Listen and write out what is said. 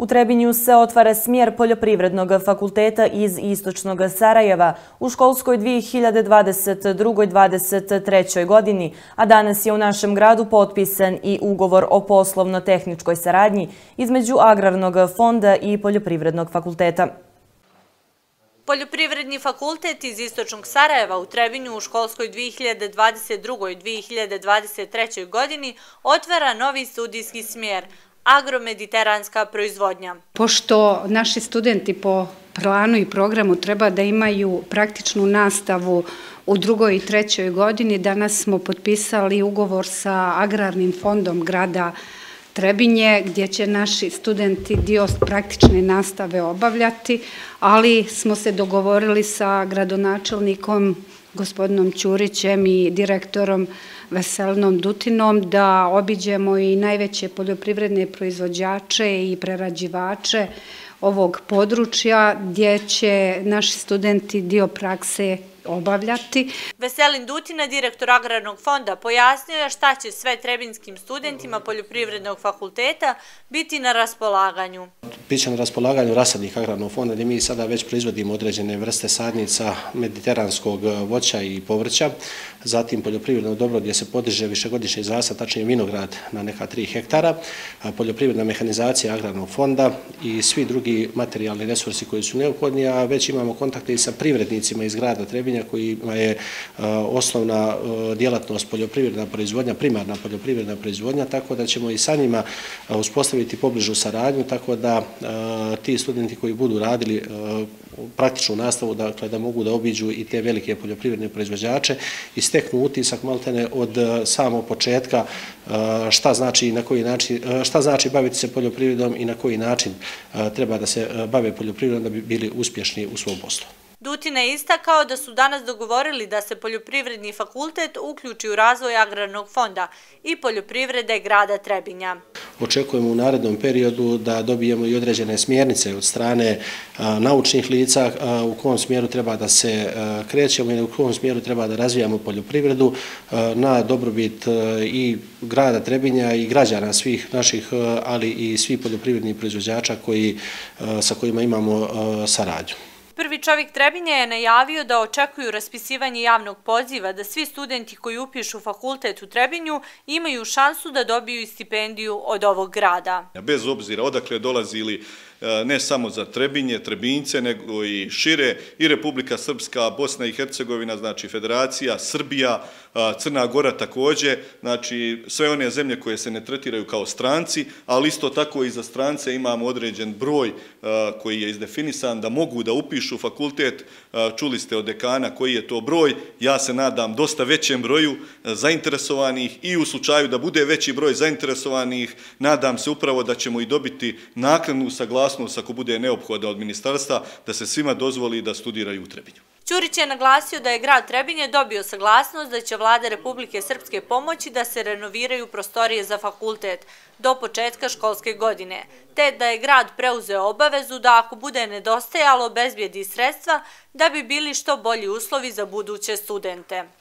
U Trebinju se otvara smjer Poljoprivrednog fakulteta iz Istočnog Sarajeva u školskoj 2022-2023. godini, a danas je u našem gradu potpisan i ugovor o poslovno-tehničkoj saradnji između Agrarnog fonda i Poljoprivrednog fakulteta. Poljoprivredni fakultet iz Istočnog Sarajeva u Trebinju u školskoj 2022-2023. godini otvara novi studijski smjer – agromediteranska proizvodnja. Pošto naši studenti po planu i programu treba da imaju praktičnu nastavu u drugoj i trećoj godini, danas smo potpisali ugovor sa Agrarnim fondom grada Trebinje, gdje će naši studenti dio praktične nastave obavljati, ali smo se dogovorili sa gradonačelnikom gospodinom Ćurićem i direktorom Veselnom Dutinom da obiđemo i najveće poljoprivredne proizvođače i prerađivače ovog područja gdje će naši studenti dio prakse obavljati. Veselin Dutina, direktor Agrarnog fonda, pojasnio je šta će sve trebinskim studentima Poljoprivrednog fakulteta biti na raspolaganju. Biće na raspolaganju rasadnih agrarnog fonda gdje mi sada već proizvodimo određene vrste sadnica mediteranskog voća i povrća, zatim poljoprivredno dobro gdje se podiže višegodišnji zasad, tačnije vinograd na neka tri hektara, poljoprivredna mehanizacija agrarnog fonda i svi drugi materijalni resursi koji su neophodni, a već imamo kontakte i sa privrednicima iz grada Trebinja kojima je e, osnovna e, djelatnost poljoprivredna proizvodnja, primarna poljoprivredna proizvodnja, tako da ćemo i sa njima e, uspostaviti pobližu saradnju, tako da ti studenti koji budu radili praktičnu nastavu, dakle da mogu da obiđu i te velike poljoprivredne proizvođače i steknu utisak maltene od samog početka šta znači i na koji način, šta znači baviti se poljoprivredom i na koji način treba da se bave poljoprivredom da bi bili uspješni u svom poslu. Dutina je istakao da su danas dogovorili da se Poljoprivredni fakultet uključi u razvoj agrarnog fonda i poljoprivrede grada Trebinja. Očekujemo u narednom periodu da dobijemo i određene smjernice od strane naučnih lica u kom smjeru treba da se krećemo i u kom smjeru treba da razvijamo poljoprivredu na dobrobit i grada Trebinja i građana svih naših, ali i svih poljoprivrednih proizvođača sa kojima imamo saradnju. Prvi čovjek Trebinja je najavio da očekuju raspisivanje javnog poziva da svi studenti koji upišu fakultet u Trebinju imaju šansu da dobiju stipendiju od ovog grada. Bez obzira odakle dolazili e, ne samo za Trebinje, Trebinjce, nego i šire, i Republika Srpska, Bosna i Hercegovina, znači Federacija, Srbija, e, Crna Gora također, znači sve one zemlje koje se ne tretiraju kao stranci, ali isto tako i za strance imamo određen broj e, koji je izdefinisan da mogu da upišu fakultet, e, čuli ste od dekana koji je to broj, ja se nadam dosta većem broju e, zainteresovanih i u slučaju da bude veći broj zainteresovanih, nadam se upravo da ćemo i dobiti nakrednu saglasnost ako bude neophoda od ministarstva da se svima dozvoli da studiraju u Trebinju. Ćurić je naglasio da je grad Trebinje dobio saglasnost da će vlade Republike Srpske pomoći da se renoviraju prostorije za fakultet do početka školske godine, te da je grad preuzeo obavezu da ako bude nedostajalo bezbjedi sredstva da bi bili što bolji uslovi za buduće studente.